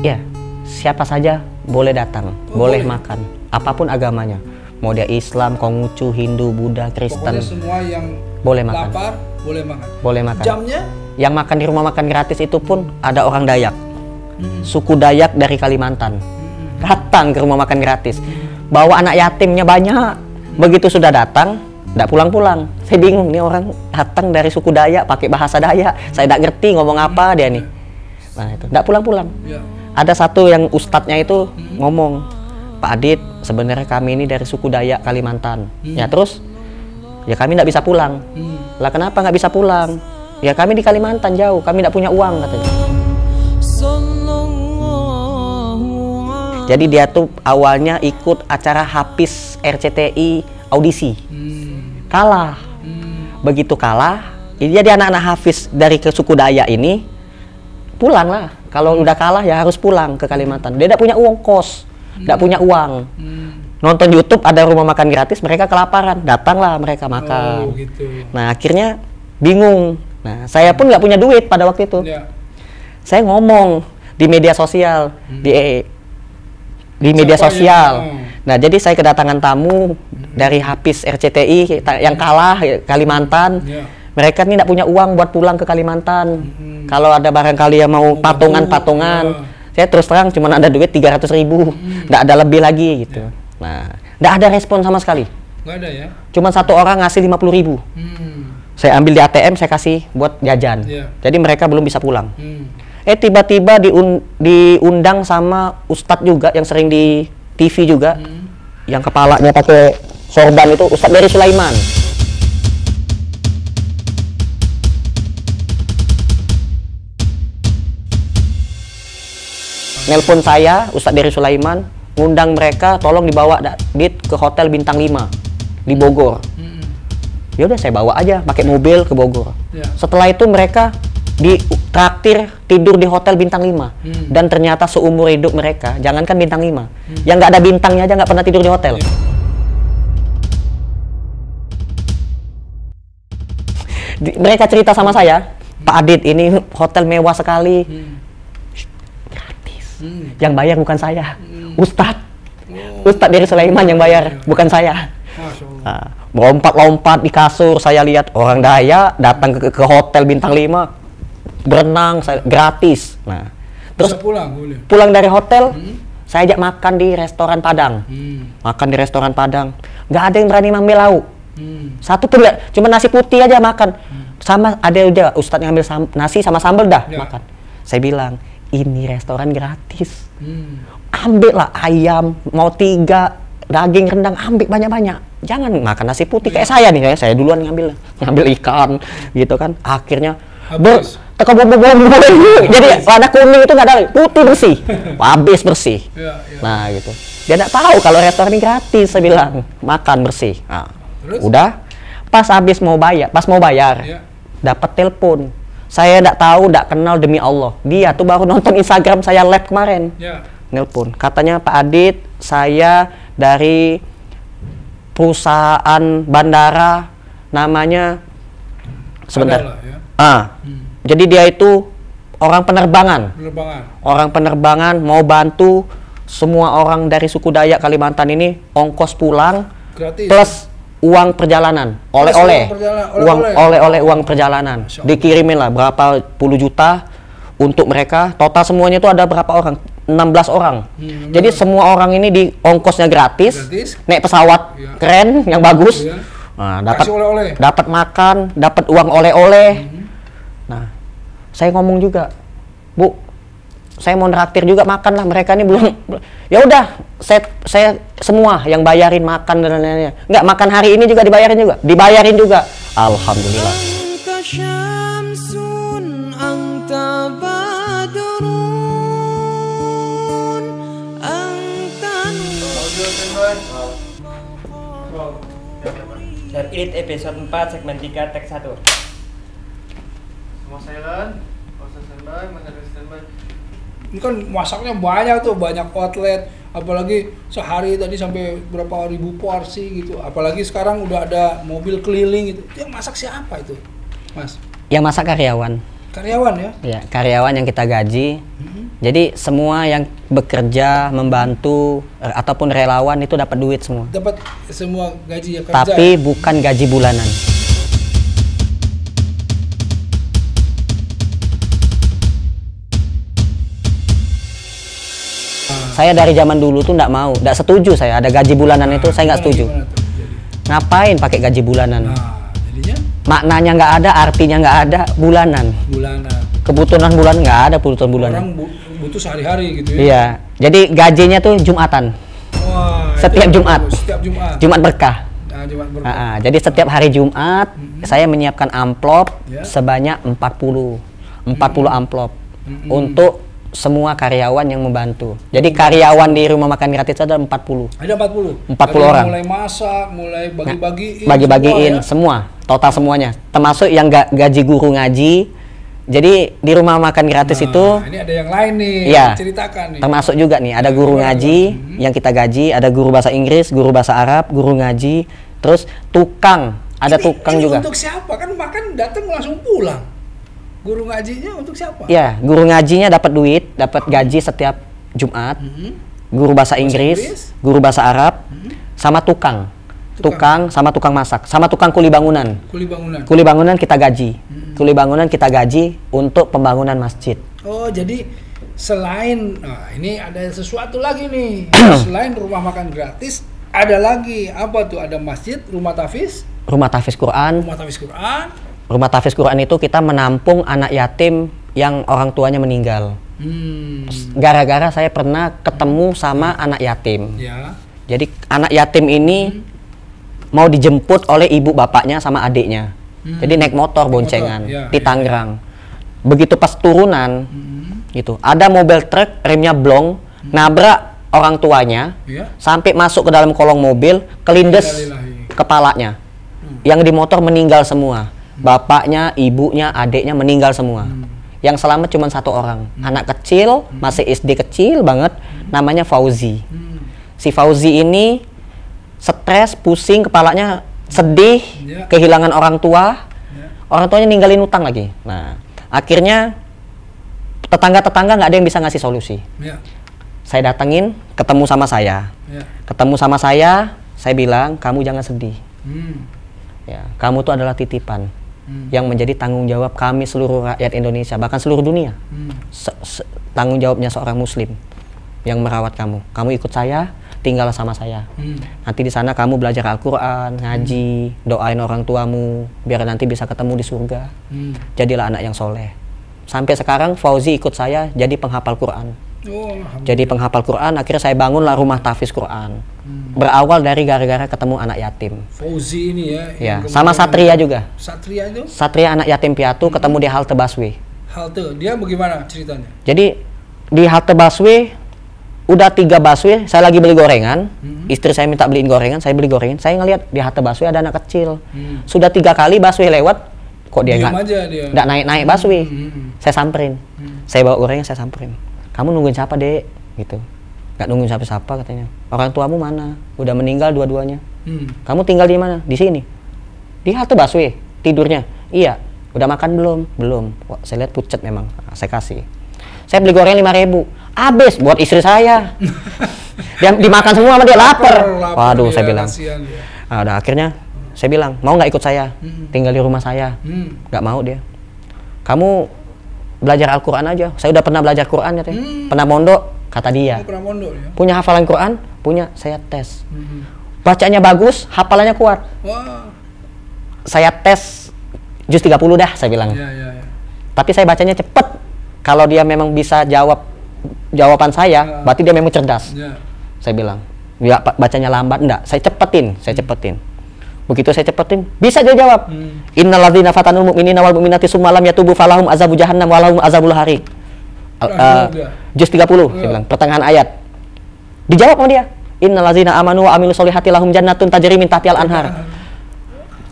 ya siapa saja boleh datang, Oh, boleh, boleh. makan, apa pun agamanya. Mau dia Islam, Konghucu, Hindu, Buddha, Kristen, Pokoknya semua yang boleh makan. lapar boleh makan. Boleh makan. Jamnya? Yang makan di rumah makan gratis itu pun ada orang Dayak. Mm-mm. Suku Dayak dari Kalimantan. Mm-mm. Datang ke rumah makan gratis. Bawa anak yatimnya banyak. Begitu sudah datang, tidak pulang-pulang. Saya bingung nih orang datang dari suku Dayak pakai bahasa Dayak. Saya tidak ngerti ngomong apa dia nih. Nah itu, tidak pulang-pulang. Ya. Ada satu yang ustadznya itu ngomong, Pak Adit, sebenarnya kami ini dari suku Dayak Kalimantan. Ya terus, ya kami tidak bisa pulang. Hmm. Lah kenapa nggak bisa pulang? Ya kami di Kalimantan jauh, kami tidak punya uang katanya. Jadi dia tuh awalnya ikut acara Hafiz RCTI audisi, Hmm. kalah. Hmm. Begitu kalah, jadi anak-anak Hafiz dari suku Dayak ini pulang lah. Kalau udah kalah ya harus pulang ke Kalimantan. Dia tidak punya uang kos, tidak punya uang. Hmm. Nonton YouTube ada rumah makan gratis, mereka kelaparan, datanglah mereka makan. Oh gitu. Nah akhirnya bingung. Nah saya pun nggak punya duit pada waktu itu. Ya. Saya ngomong di media sosial, di di media Siapa sosial. yang- oh. Nah jadi saya kedatangan tamu dari Hafiz RCTI yang kalah Kalimantan. Ya. Mereka ini tidak punya uang buat pulang ke Kalimantan. Hmm. Kalau ada barangkali yang mau patungan-patungan, ya. saya terus terang cuma ada duit 300 ribu, Hmm. nggak ada lebih lagi gitu. Ya. Nah, nggak ada respon sama sekali. Nggak ada ya? Cuma satu orang ngasih 50 ribu. Hmm. Saya ambil di ATM, saya kasih buat jajan. Iya. Jadi mereka belum bisa pulang. Hmm. Eh tiba-tiba diun- diundang sama ustadz juga yang sering di TV juga, Hmm. yang kepalanya pakai sorban itu Ustadz dari Sulaiman. Nelpon saya, Ustadz dari Sulaiman, ngundang mereka, tolong dibawa dit ke hotel bintang 5 di Bogor. Hmm. Ya udah saya bawa aja pakai mobil ke Bogor. Ya. Setelah itu mereka di traktir tidur di hotel bintang 5 Hmm. dan ternyata seumur hidup mereka jangankan bintang 5 yang nggak ada bintangnya aja nggak pernah tidur di hotel Ya. Di- mereka cerita sama saya Pak Adit ini hotel mewah sekali Hmm. Hmm. yang bayar bukan saya Hmm. Ustadz Oh. Ustadz dari Sulaiman yang bayar bukan saya. Nah, lompat-lompat di kasur saya lihat orang daya datang ke, ke hotel bintang 5 berenang saya, gratis nah Terus pulang boleh. pulang dari hotel Hmm. saya ajak makan di restoran Padang Hmm. makan di restoran Padang nggak ada yang berani ngambil lauk Hmm. satu pun nggak cuma nasi putih aja makan sama ada udah Ustadz ngambil sam- nasi sama sambal dah Ya. makan saya bilang ini restoran gratis Hmm. ambil lah ayam mau tiga daging rendang ambil banyak-banyak jangan makan nasi putih kayak saya nih saya, saya duluan ngambil ngambil ikan gitu kan akhirnya ber Habis. teka bom bom bom, bom. jadi warna kuning itu nggak ada putih bersih habis bersih Ya, ya. nah gitu dia nggak tahu kalau restoran ini gratis saya bilang makan bersih nah, Terus? udah pas habis mau bayar pas mau bayar Ya. dapat telepon saya nggak tahu nggak kenal demi Allah dia tuh baru nonton Instagram saya live kemarin Ya. nelpon katanya Pak Adit saya dari perusahaan bandara namanya sebentar ya. ah Hmm. jadi dia itu orang penerbangan Penerbangan. orang penerbangan mau bantu semua orang dari suku Dayak Kalimantan ini ongkos pulang Gratis. plus uang perjalanan. Oleh-oleh. Uang oleh-oleh. uang perjalanan. Dikirimin lah berapa puluh juta untuk mereka. Total semuanya itu ada berapa orang? 16 orang. Hmm, jadi semua orang ini di ongkosnya gratis, Gratis. naik pesawat. Iya. keren yang bagus. Iya. nah, dapat dapat makan dapat uang oleh-oleh. Hmm. nah saya ngomong juga bu saya mau neraktir juga makan lah mereka ini belum ya udah saya saya semua yang bayarin makan dan lain-lainnya. Nggak makan hari ini juga dibayarin juga? Dibayarin juga. Alhamdulillah. Edit episode 4 segmen 3 teks 1 Semua silent, proses standby, masa standby. Ini kan masaknya banyak tuh, banyak outlet. Apalagi sehari tadi sampai berapa ribu porsi gitu. Apalagi sekarang udah ada mobil keliling gitu. Itu yang masak siapa itu, Mas? yang masak karyawan Karyawan ya? ya karyawan yang kita gaji Hmm. Jadi semua yang bekerja, membantu eh, ataupun relawan itu dapat duit semua. Dapat semua gaji ya kerja. Tapi bukan gaji bulanan. Saya dari zaman dulu tuh nggak mau, nggak setuju saya ada gaji bulanan itu saya nggak Gimana- setuju. Ngapain pakai gaji bulanan? Nah, jadinya Maknanya nggak ada, artinya nggak ada, bulanan. bulanan. Kebutuhan bulan nggak ada kebutuhan bulanan. Orang bu- butuh sehari-hari gitu ya. Iya, jadi gajinya tuh Jumatan, Wah, Setiap Jumat. Setiap Jumat. Jumat berkah. Nah, Jumat berkah. Ah, ah. jadi setiap hari Jumat saya menyiapkan amplop Ya. sebanyak 40. 40 amplop untuk semua karyawan yang membantu. Jadi karyawan di rumah makan gratis ada 40. Ada 40. 40 Dari orang. Mulai masak, mulai bagi-bagiin. Bagi-bagiin semua semua, total semuanya. Termasuk yang ga- gaji guru ngaji. Jadi di rumah makan ya? gratis Nah, itu ini ada yang lain nih. Iya. Ceritakan nih. termasuk juga nih ada guru ngaji yang kita gaji, ada guru bahasa Inggris, guru bahasa Arab, guru ngaji, terus tukang, ada Ini- tukang ini juga. Untuk siapa? Kan makan datang langsung pulang. Guru ngajinya untuk siapa? Ya, guru ngajinya dapat duit, dapat gaji setiap Jumat. Mhm. Guru bahasa Inggris, Inggris. guru bahasa Arab, sama tukang. Tukang. Tukang sama tukang masak, sama tukang kuli bangunan. Kuli bangunan. Kuli bangunan kita gaji. Kuli bangunan kita gaji untuk pembangunan masjid. Oh, jadi selain nah ini ada sesuatu lagi nih. selain rumah makan gratis, ada lagi apa tuh? Ada masjid, rumah tafiz, Rumah tahfiz Quran. rumah tafiz Quran. Rumah tahfiz Quran itu kita menampung anak yatim yang orang tuanya meninggal. Hmm. Gara-gara saya pernah ketemu sama anak yatim. Ya. Jadi anak yatim ini mau dijemput oleh ibu bapaknya sama adiknya. Jadi naik motor boncengan ya, di ya. Tangerang. Begitu pas turunan, Hmm. gitu, ada mobil truk remnya blong, nabrak orang tuanya, Ya. sampai masuk ke dalam kolong mobil, kelindes Innalillahi. kepalanya. Hmm. Yang di motor meninggal semua. Bapaknya, ibunya, adiknya meninggal semua. Hmm. Yang selamat cuma satu orang, anak kecil, masih SD kecil banget, namanya Fauzi Hmm. si Fauzi ini stres, pusing, kepalanya sedih, Ya. kehilangan orang tua, Ya. orang tuanya ninggalin utang lagi. Nah, akhirnya tetangga-tetangga nggak ada yang bisa ngasih solusi. Ya. Saya datengin, ketemu sama saya, Ya. ketemu sama saya, saya bilang kamu jangan sedih. Hmm. Ya, kamu tuh adalah titipan Hmm. yang menjadi tanggung jawab kami seluruh rakyat Indonesia, bahkan seluruh dunia. Hmm. Se- se- tanggung jawabnya seorang Muslim yang merawat kamu. Kamu ikut saya, tinggal sama saya. Hmm. Nanti di sana kamu belajar Al-Quran, ngaji, doain orang tuamu, biar nanti bisa ketemu di surga. Hmm. Jadilah anak yang soleh. Sampai sekarang Fauzi ikut saya jadi penghafal Quran. Oh. Jadi penghafal Quran, akhirnya saya bangunlah rumah tahfiz Quran. Hmm. Berawal dari gara-gara ketemu anak yatim. Fauzi ini ya. Ya, sama Satria juga. Satria itu Satria anak yatim piatu ketemu di halte busway. halte. Dia bagaimana ceritanya? Jadi di halte busway udah tiga busway, saya lagi beli gorengan, Hmm. istri saya minta beliin gorengan, saya beli gorengan, saya ngelihat di halte busway ada anak kecil. Hmm. Sudah tiga kali busway lewat, kok dia nggak nggak naik-naik busway. Hmm. Saya samperin, Hmm. saya bawa gorengan, saya samperin. Kamu nungguin siapa dek? Gitu. Nggak nungguin siapa-siapa katanya. Orang tuamu mana? Udah meninggal dua-duanya. Hmm. Kamu tinggal di mana? Di sini. Di halte busway tidurnya. Iya. Udah makan belum? Belum. Wah, saya lihat pucat memang. Nah, saya kasih. Saya beli goreng lima ribu. Habis buat istri saya. dia dimakan semua sama dia lapar. lapar Waduh, saya bilang. kasihan dia. Nah, udah akhirnya saya bilang, "Mau nggak ikut saya? Hmm. Tinggal di rumah saya." Hmm. Nggak mau dia. Kamu belajar Al-Qur'an aja. Saya udah pernah belajar Quran katanya. Hmm. Pernah mondok, kata dia. Oh, pernah mondok ya. Punya hafalan Quran? Punya. Saya tes. Hmm. Bacanya bagus, hafalannya kuat Wah. saya tes jus 30 dah saya bilang. Ya, ya, ya. Tapi saya bacanya cepet. Kalau dia memang bisa jawab jawaban saya, Ya. berarti dia memang cerdas. Ya. Saya bilang. Ya bacanya lambat enggak, saya cepetin, saya cepetin. Begitu saya cepetin, bisa dia jawab. Hmm. Innalladzina fatanul mu'minina wal mu'minati lam yatubu falahum azabu jahannam walahum azabul hari. Al- uh, juz 30 saya Ya. bilang, pertengahan ayat. Dijawab sama dia. Innalladzina amanu wa amilu solihati lahum jannatun tajri min tahtihal anhar.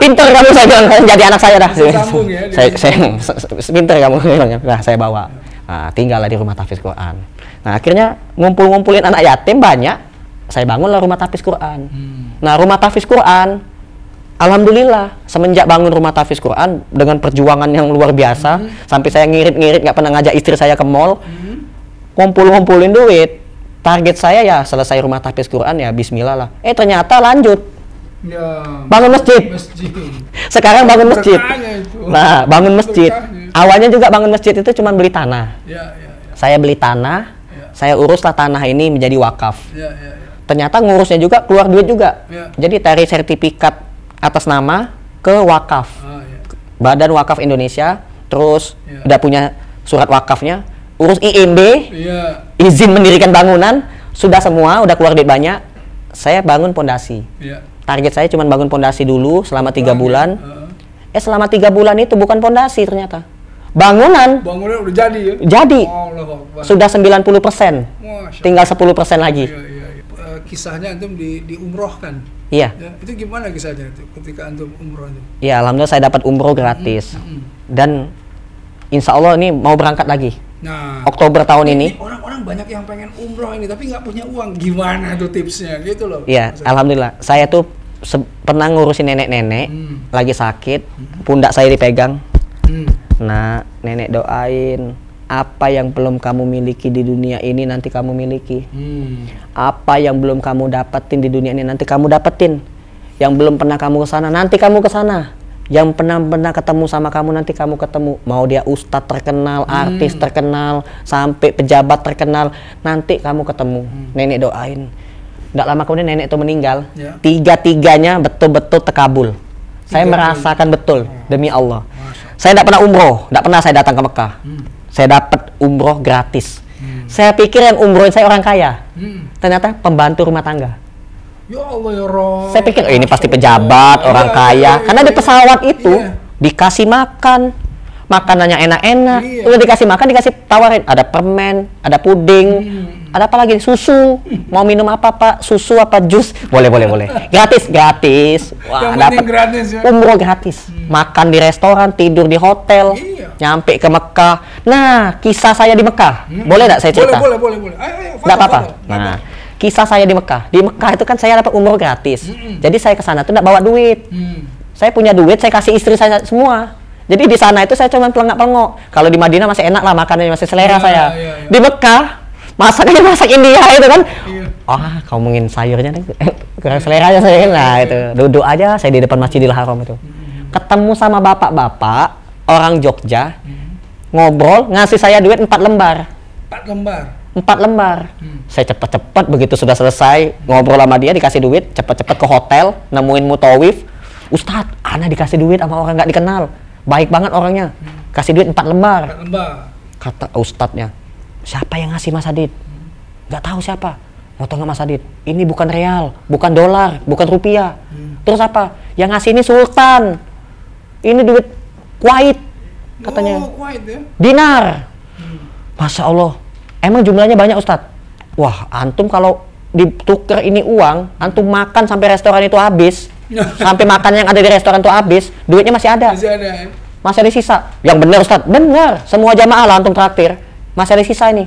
Pinter kamu saya bilang kan jadi anak saya dah. Sambung ya, saya, saya pinter kamu saya bilang. Nah, saya bawa. Nah, tinggallah di rumah tahfiz Quran. Nah, akhirnya ngumpul-ngumpulin anak yatim banyak. Saya bangunlah rumah tahfiz Quran. Hmm. Nah, rumah tahfiz Quran Alhamdulillah semenjak bangun rumah tahfiz Quran dengan perjuangan yang luar biasa sampai saya ngirit-ngirit nggak pernah ngajak istri saya ke mall Hmm. ngumpul-ngumpulin duit. Target saya ya selesai rumah tahfiz Quran ya bismillah lah. Eh ternyata lanjut. Ya. Bangun masjid. Masjid. Sekarang bangun masjid. Nah, bangun masjid. Awalnya juga bangun masjid itu cuma beli tanah. Ya, ya, ya. Saya beli tanah, Ya. saya uruslah tanah ini menjadi wakaf. Ya, ya, ya. Ternyata ngurusnya juga keluar duit juga. Ya. Jadi dari sertifikat atas nama ke wakaf. Ah, ya. Badan Wakaf Indonesia, terus Ya. udah punya surat wakafnya, urus IMB, Iya. izin mendirikan bangunan, sudah semua, udah keluar duit banyak. Saya bangun pondasi. Iya. Target saya cuma bangun pondasi dulu selama tiga bulan. ya. Eh selama tiga bulan itu bukan pondasi ternyata, bangunan Bangunnya udah jadi ya? jadi Allahu Akbar. sudah 90 persen, Masya tinggal 10 persen lagi. Iya, iya, iya. Kisahnya antum di diumrohkan. Iya, Ya, itu gimana kisahnya itu ketika antum umroh itu? ya alhamdulillah saya dapat umroh gratis Mm. dan insya Allah ini mau berangkat lagi Nah, Oktober tahun ini. orang-orang banyak yang pengen umroh ini tapi nggak punya uang. Gimana tuh tipsnya gitu loh? Iya, alhamdulillah. Saya tuh pernah ngurusin nenek-nenek Hmm. lagi sakit, pundak saya dipegang. Hmm. Nah, nenek doain apa yang belum kamu miliki di dunia ini nanti kamu miliki. Hmm. Apa yang belum kamu dapetin di dunia ini nanti kamu dapetin. Yang belum pernah kamu ke sana nanti kamu ke sana. Yang pernah pernah ketemu sama kamu nanti kamu ketemu. Mau dia ustadz terkenal, artis terkenal, sampai pejabat terkenal, nanti kamu ketemu. Nenek doain. Nggak lama kemudian nenek itu meninggal. Ya. Tiga-tiganya betul-betul tekabul. Saya merasakan betul demi Allah. Saya tidak pernah umroh, tidak pernah saya datang ke Mekah. Hmm. Saya dapat umroh gratis. Saya pikir yang umrohin saya orang kaya. Hmm. Ternyata pembantu rumah tangga. Ya Allah ya Rob. Saya pikir "Oh, ini pasti pejabat, orang Iya, kaya. iya, Karena iya, di pesawat iya. itu dikasih makan, makanannya enak-enak. Iya. Udah dikasih makan, dikasih tawarin. Ada permen, ada puding, Hmm. Ada apa lagi? Susu. Mau minum apa pak? Susu apa jus? Boleh, boleh, boleh. Gratis, gratis. Penting dapat gratis ya. umroh gratis. Makan di restoran, tidur di hotel, Iya. nyampe ke Mekah. Nah, kisah saya di Mekah. Boleh nggak saya cerita? Hmm. Boleh, boleh, boleh, boleh. Ayo, ayo. Nggak Fadal, apa-apa. Fadal. Nah, kisah saya di Mekah. Di Mekah itu kan saya dapat umroh gratis. Mm-mm. Jadi saya ke sana tuh nggak bawa duit. Hmm. Saya punya duit, saya kasih istri saya semua. Jadi di sana itu saya cuma pelengak-pelengok. Kalau di Madinah masih enak lah makanannya masih selera Iya, saya. iya, iya. Di Mekah masaknya masak India itu kan. Iya. Ah, ngomongin sayurnya nih kurang selera aja saya. Nah, itu duduk aja saya di depan Masjidil Haram itu. Ketemu sama bapak-bapak orang Jogja ngobrol ngasih saya duit empat lembar Empat lembar. empat lembar. Hmm. Saya cepet-cepet begitu sudah selesai ngobrol sama dia dikasih duit, cepet-cepet ke hotel nemuin mutawif. Ustadz, ana dikasih duit sama orang nggak dikenal, baik banget orangnya. Kasih duit empat lembar. Empat lembar. Kata ustadznya, siapa yang ngasih Mas Adit? Nggak tahu siapa. Mau tau nggak Mas Adit? Ini bukan real, bukan dolar, bukan rupiah. Terus apa? Yang ngasih ini sultan. Ini duit Kuwait katanya Oh, kuat ya. dinar. Masya Allah. Emang jumlahnya banyak Ustadz? Wah, antum kalau ditukar ini uang, antum makan sampai restoran itu habis, sampai makan yang ada di restoran itu habis, duitnya masih ada, Masih ada ya. masih ada sisa. Yang benar Ustadz, benar. Semua jamaah lah antum traktir, masih ada sisa ini.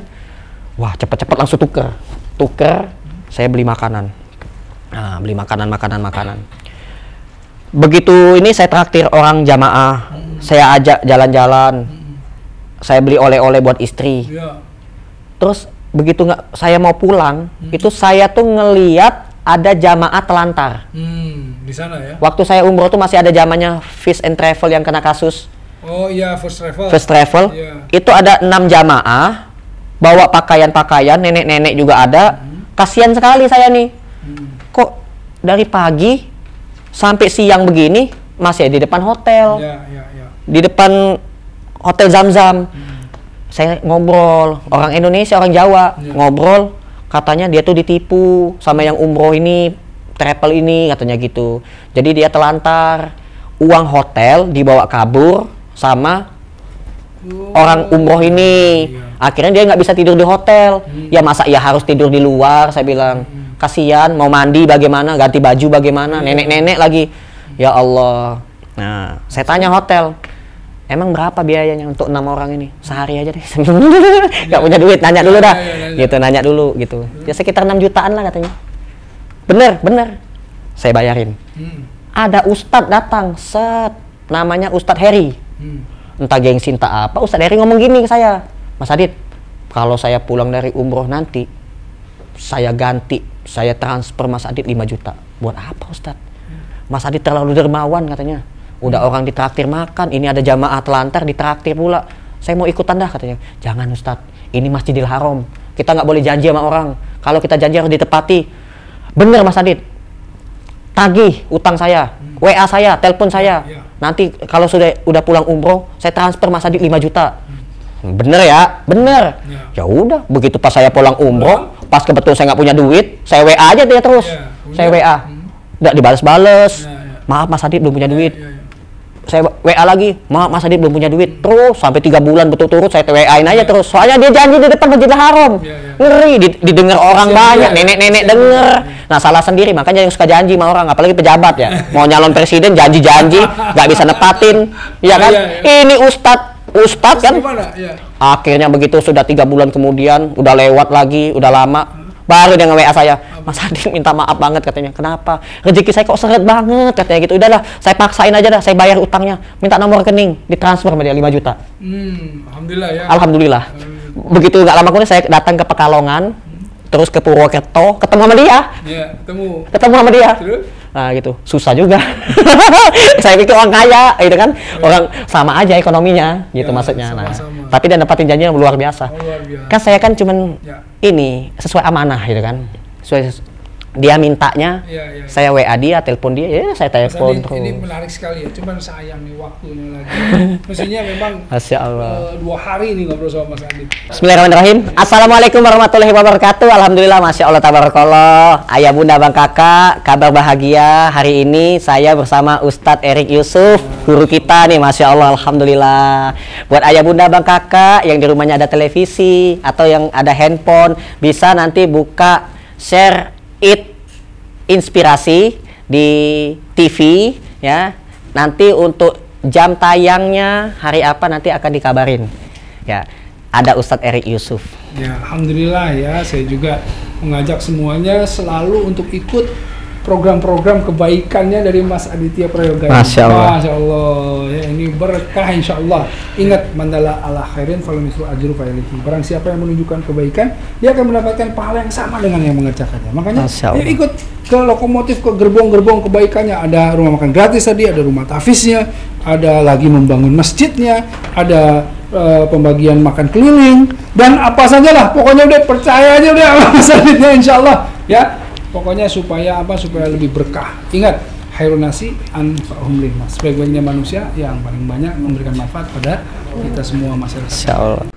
Wah, cepet-cepet langsung tuker, tuker. Saya beli makanan. Nah, beli makanan, makanan, makanan. Begitu ini saya traktir orang jamaah, saya ajak jalan-jalan, saya beli oleh-oleh buat istri. Iya. Terus begitu nggak saya mau pulang, itu saya tuh ngeliat ada jamaah telantar. Hmm, di sana ya. Waktu saya umroh tuh masih ada zamannya Fish and Travel yang kena kasus Oh iya, first travel. First Travel. Iya. Itu ada enam jamaah bawa pakaian-pakaian, nenek-nenek juga ada. Kasihan sekali saya nih. Hmm. Kok dari pagi sampai siang begini masih di depan hotel, Iya, iya, iya. di depan hotel Zam-Zam. Saya ngobrol, orang Indonesia, orang Jawa, Iya. ngobrol, katanya dia tuh ditipu sama yang umroh ini, travel ini, katanya gitu. Jadi dia telantar, uang hotel dibawa kabur sama Oh, orang umroh ini. iya. Akhirnya dia nggak bisa tidur di hotel. Ya masa ya harus tidur di luar? Saya bilang, kasihan. Mau mandi bagaimana? Ganti baju bagaimana? Iya. Nenek-nenek lagi. Ya Allah. Nah, saya tanya hotel. Emang berapa biayanya untuk enam orang ini? Sehari aja deh. Gak punya duit, nanya dulu dah. Iya, iya, iya. Gitu, nanya dulu gitu. Ya sekitar 6 jutaan lah katanya. Bener, bener. Saya bayarin. Hmm. Ada ustadz datang, set. Namanya Ustadz Heri Hmm. entah gengsi entah apa. Ustadz Eri ngomong gini ke saya. Mas Adit kalau saya pulang dari umroh nanti saya ganti saya transfer Mas Adit 5 juta. Buat apa Ustad Mas Adit terlalu dermawan katanya. Udah orang ditraktir makan ini ada jamaah telantar ditraktir pula. Saya mau ikutan dah katanya. Jangan Ustad ini Masjidil Haram. Kita nggak boleh janji sama orang. Kalau kita janji harus ditepati. Bener Mas Adit. Tagih utang saya WA saya telepon saya. Iya. Nanti kalau sudah udah pulang umroh saya transfer Mas Adit 5 juta. Bener ya? Bener. Iya. ya udah begitu pas saya pulang umroh pas kebetulan saya nggak punya duit saya WA aja dia terus. Iya, saya. WA nggak dibalas-bales Iya, iya. maaf Mas Adit belum punya duit. Saya WA lagi maaf Mas Adit belum punya duit terus sampai tiga bulan betul-turut saya WA-in aja terus soalnya dia janji di depan Masjidil Haram Iya, iya. ngeri di- didengar orang Kasihan banyak dia. nenek-nenek denger nah salah sendiri makanya yang suka janji sama orang apalagi pejabat ya mau nyalon presiden janji-janji nggak bisa nepatin ya kan Iya, iya. ini Ustadz Ustadz Terus kan? Iya. akhirnya begitu sudah tiga bulan kemudian udah lewat lagi udah lama baru dia nge-WA saya Mas Adit minta maaf banget katanya. Kenapa? Rezeki saya kok seret banget katanya gitu. Udahlah saya paksain aja dah saya bayar utangnya. Minta nomor rekening ditransfer sama dia 5 juta. Hmm, alhamdulillah ya. Alhamdulillah. Begitu nggak lama kemudian saya datang ke Pekalongan terus ke Purwokerto ketemu sama dia. Iya, ketemu. ketemu sama dia. Terus? nah gitu. Susah juga. Saya pikir orang kaya gitu kan? Orang sama aja ekonominya gitu Ya, maksudnya. Nah sama-sama. tapi dia dapatin janjinya luar biasa. Oh, luar biasa. kan saya kan cuman Ya. ini sesuai amanah gitu kan sesuai dia mintanya Iya, iya. saya WA dia telepon dia ya saya Mas telepon terus ini menarik sekali ya, cuman sayang nih waktunya lagi. Mestinya memang Masya Allah eh, dua hari nih ngobrol sama Mas Adit. Bismillahirrahmanirrahim Assalamualaikum warahmatullahi wabarakatuh Alhamdulillah Masya Allah Tabarakallah Ayah bunda bang kakak Kabar bahagia Hari ini saya bersama Ustadz Erik Yusuf Guru kita nih Masya Allah Alhamdulillah Buat ayah bunda bang kakak Yang di rumahnya ada televisi Atau yang ada handphone Bisa nanti buka Share it Inspirasi Di TV Ya. Nanti untuk jam tayangnya Hari apa nanti akan dikabarin. Ya ada Ustadz Erik Yusuf. Ya, alhamdulillah ya, saya juga mengajak semuanya selalu untuk ikut program-program kebaikannya dari Mas Aditya Prayoga. Masya Allah. Masya Allah. Ya, ini berkah insya Allah. Ingat mandala ala khairin falam yusru ajru fa'ilihi. Barang siapa yang menunjukkan kebaikan, dia akan mendapatkan pahala yang sama dengan yang mengerjakannya. Makanya Allah. ikut ke lokomotif ke gerbong-gerbong kebaikannya. Ada rumah makan gratis tadi, ada rumah tafisnya, ada lagi membangun masjidnya, ada eh, pembagian makan keliling dan apa saja lah. Pokoknya udah percaya aja udah sama Mas Aditnya insya Allah ya. Pokoknya supaya apa? Supaya lebih berkah. Ingat, khairun nasi anfa'uhum linnas. Sebaik-baiknya manusia yang paling banyak memberikan manfaat pada kita semua masyarakat.